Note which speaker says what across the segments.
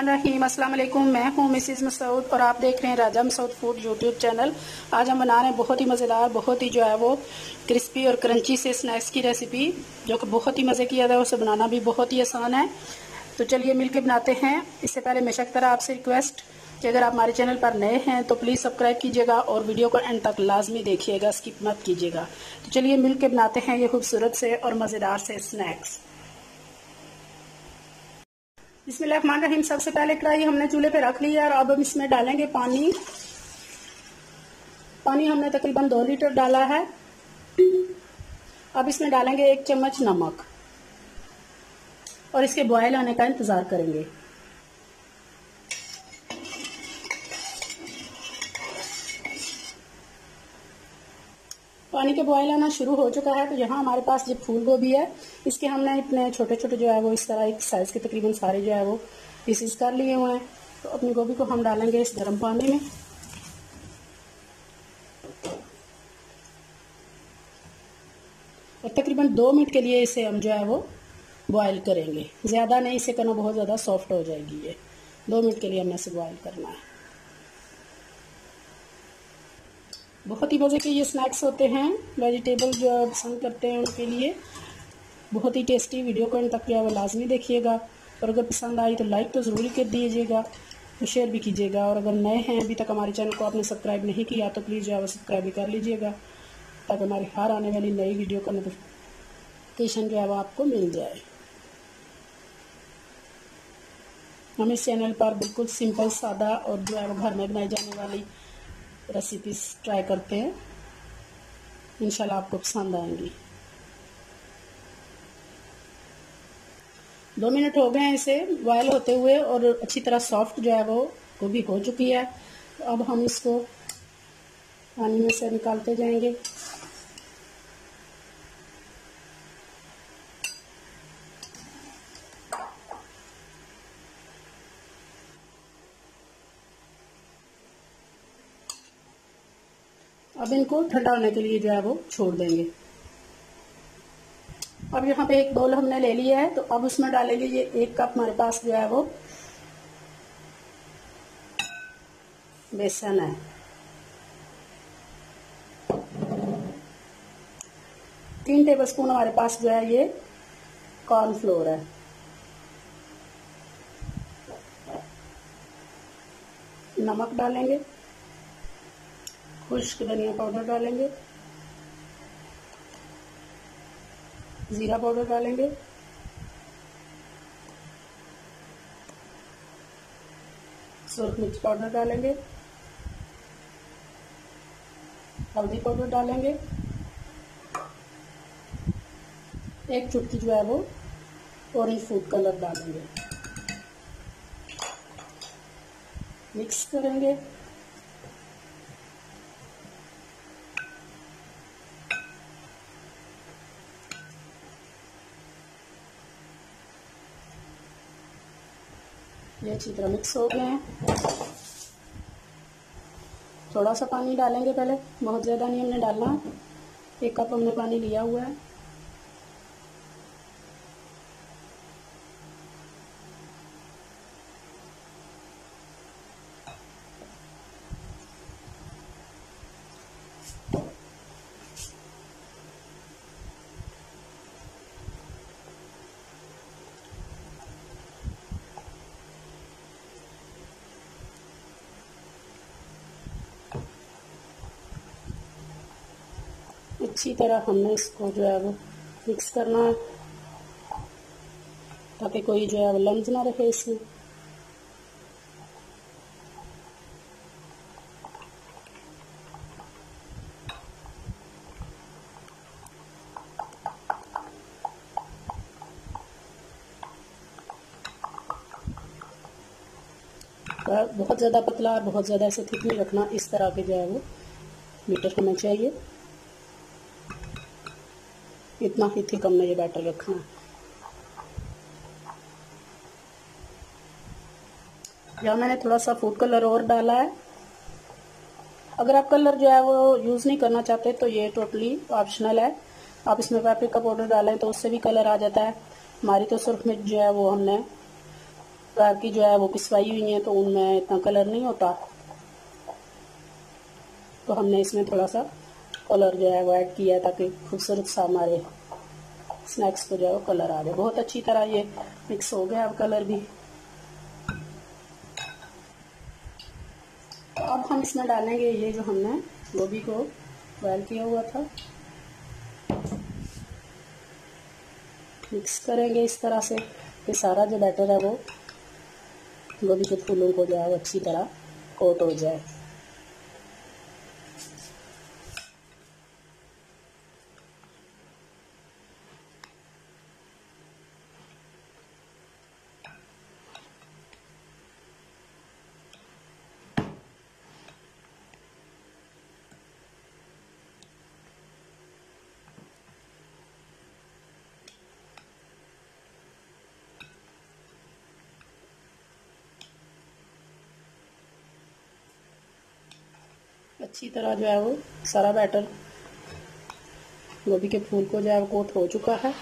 Speaker 1: रहीम अस्सलाम वालेकुम मैं हूँ मिसिज मसूद और आप देख रहे हैं Raja Masood food YouTube channel. आज हम बना रहे हैं बहुत ही मज़ेदार, बहुत ही जो है वो क्रिस्पी और क्रंची से स्नैक्स की रेसिपी, जो कि बहुत ही मज़े की है, उसे बनाना भी बहुत ही आसान है। तो चलिए मिलकर बनाते हैं। इससे पहले बेशक तरह आपसे रिक्वेस्ट कि अगर आप हमारे चैनल पर नए हैं तो प्लीज़ सब्सक्राइब कीजिएगा और वीडियो को एंड तक लाजमी देखिएगा, स्किप मत कीजिएगा। तो चलिए मिलकर बनाते हैं ये खूबसूरत से और मज़ेदार से स्नैक्स। इसमें रहीम सबसे पहले कढ़ाई हमने चूल्हे पे रख ली है और अब हम इसमें डालेंगे पानी। पानी हमने तकरीबन दो लीटर डाला है। अब इसमें डालेंगे एक चम्मच नमक। और इसके बॉयल आने का इंतज़ार करेंगे। पानी के बॉयल आना शुरू हो चुका है तो यहाँ हमारे पास जो फूल गोभी है। इसके हमने इतने छोटे छोटे जो है वो इस तरह एक साइज़ के तकरीबन सारे जो है वो पीसीस कर लिए हुए हैं। तो अपनी गोभी को हम डालेंगे इस गर्म पानी में। और तकरीबन दो मिनट के लिए इसे हम जो है वो बॉयल करेंगे। ज़्यादा नहीं, इसे करना बहुत ज़्यादा सॉफ्ट हो जाएगी ये। दो मिनट के लिए हमने इसे बॉयल करना है। बहुत ही मज़े के ये स्नैक्स होते हैं। वेजिटेबल जो पसंद करते हैं उनके लिए। बहुत ही टेस्टी वीडियो को इन तक है वो लाजमी देखिएगा। और अगर पसंद आई तो लाइक तो ज़रूर कर दीजिएगा। तो शेयर भी कीजिएगा। और अगर नए हैं, अभी तक हमारे चैनल को आपने सब्सक्राइब नहीं किया तो प्लीज़ जो है वो सब्सक्राइब भी कर लीजिएगा। ताकि हमारी हर आने वाली नई वीडियो का नोटिफिकेशन जो है वो आपको मिल जाए। हम इस चैनल पर बिल्कुल सिंपल सादा और जो है वो घर में बनाई जाने वाली रेसिपीज़ ट्राई करते हैं। इंशाल्लाह आपको पसंद आएँगी। दो मिनट हो गए हैं इसे बॉयल होते हुए और अच्छी तरह सॉफ्ट जो है वो वो भी हो चुकी है। तो अब हम इसको पानी में से निकालते जाएँगे। अब इनको ठंडा होने के लिए जो है वो छोड़ देंगे। अब यहाँ पे एक बोल हमने ले लिया है तो अब उसमें डालेंगे ये एक कप हमारे पास जो है वो बेसन है। तीन टेबलस्पून हमारे पास जो है ये कॉर्नफ्लोर है। नमक डालेंगे। खुश्क धनिया पाउडर डालेंगे। ज़ीरा पाउडर डालेंगे। सुरख मिर्च पाउडर डालेंगे। हल्दी पाउडर डालेंगे। एक चुटकी जो है वो ऑरेंज फ़ूड कलर डालेंगे। मिक्स करेंगे। ये अच्छी तरह मिक्स हो गए हैं। थोड़ा सा पानी डालेंगे पहले, बहुत ज़्यादा नहीं हमने डालना एक कप हमने पानी लिया हुआ है। अच्छी तरह हमने इसको जो है वो मिक्स करना है, ताकि कोई जो है वो लम्स ना रहे इसमें। बहुत ज़्यादा पतला और बहुत ज़्यादा ऐसे थिक नहीं रखना, इस तरह के जो है वो मीटर होना चाहिए। इतना ही थिक हमने ये बैटर रखा है। यहाँ मैंने थोड़ा सा फ़ूड कलर और डाला है। अगर आप कलर जो है वो यूज़ नहीं करना चाहते तो ये टोटली ऑप्शनल है। आप इसमें पेपरिका पाउडर डालें तो उससे भी कलर आ जाता है। हमारी तो सुर्ख मिर्च जो है वो हमने प्रकार की जो है वो पिसवाई हुई है तो उनमें इतना कलर नहीं होता। तो हमने इसमें थोड़ा सा कलर जो है वो ऐड किया ताकि खूबसूरत सा हमारे स्नैक्स को जो है वो कलर आ जाए। बहुत अच्छी तरह ये मिक्स हो गया अब कलर भी। अब हम इसमें डालेंगे ये जो हमने गोभी को बॉयल किया हुआ था। मिक्स करेंगे इस तरह से। कि सारा जो बैटर है वो गोभी के फूलों को जो है अच्छी तरह कोट हो जाए। अच्छी तरह जो है वो सारा बैटर गोभी के फूल को जो है वो कोट हो चुका है।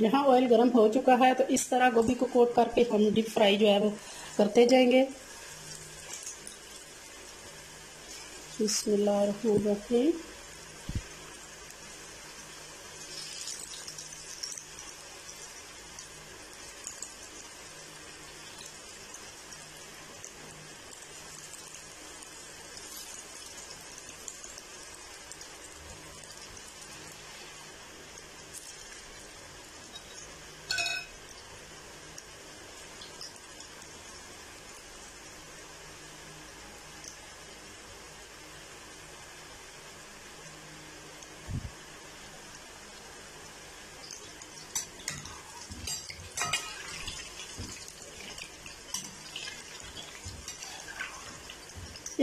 Speaker 1: यहाँ ऑयल गर्म हो चुका है तो इस तरह गोभी को कोट करके हम डीप फ्राई जो है वो करते जाएँगे। बिस्मिल्लाहिर्रहमानिर्रहीम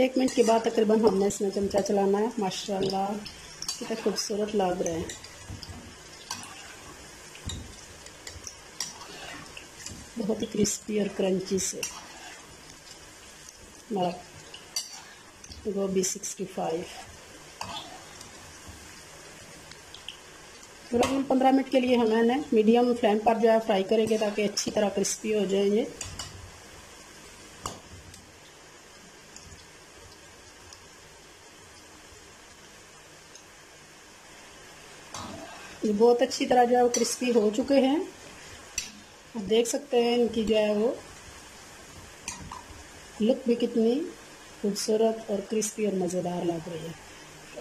Speaker 1: एक मिनट के बाद तकरीबन हमने इसमें चमचा चलाना है, माशाल्लाह, कितना खूबसूरत लग रहे हैं। बहुत ही क्रिस्पी और क्रंची से। हमारा गोभी सिक्सटी फाइव तकरीबन पंद्रह मिनट के लिए हमें मीडियम फ्लेम पर जो है फ्राई करेंगे ताकि अच्छी तरह क्रिस्पी हो जाए ये। ये बहुत अच्छी तरह जो है वो क्रिस्पी हो चुके हैं। आप देख सकते हैं इनकी जो है वो लुक भी कितनी खूबसूरत और क्रिस्पी और मज़ेदार लग रही है।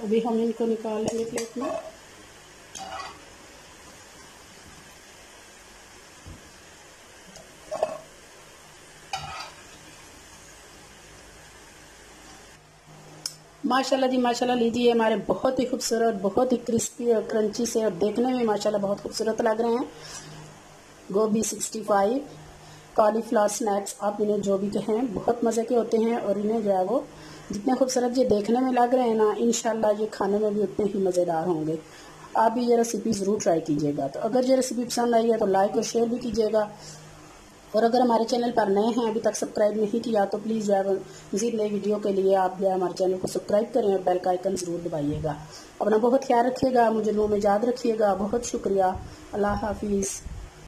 Speaker 1: अभी हम इनको निकाल लेंगे प्लेट में। माशाल्लाह जी, माशाल्लाह लीजिए, हमारे बहुत ही खूबसूरत, बहुत ही क्रिस्पी और क्रंची से और देखने में माशाल्लाह बहुत खूबसूरत लग रहे हैं। गोभी सिक्सटी फाइव कॉलीफ्लावर स्नैक्स आप इन्हें जो भी कहें, बहुत मज़े के होते हैं और इन्हें जो है वो जितने खूबसूरत ये देखने में लग रहे हैं ना इन ये खाने में भी उतने ही मज़ेदार होंगे। आप भी ये रेसिपी ज़रूर ट्राई कीजिएगा। तो अगर ये रेसिपी पसंद आई है तो लाइक और शेयर भी कीजिएगा। और अगर हमारे चैनल पर नए हैं, अभी तक सब्सक्राइब नहीं किया तो प्लीज़ जो है मजीद नई वीडियो के लिए आप जो हमारे चैनल को सब्सक्राइब करें और बेल का आइकन ज़रूर दबाइएगा। अपना बहुत ख्याल रखिएगा, मुझे नो में याद रखिएगा। बहुत शुक्रिया। अल्लाह हाफिज़।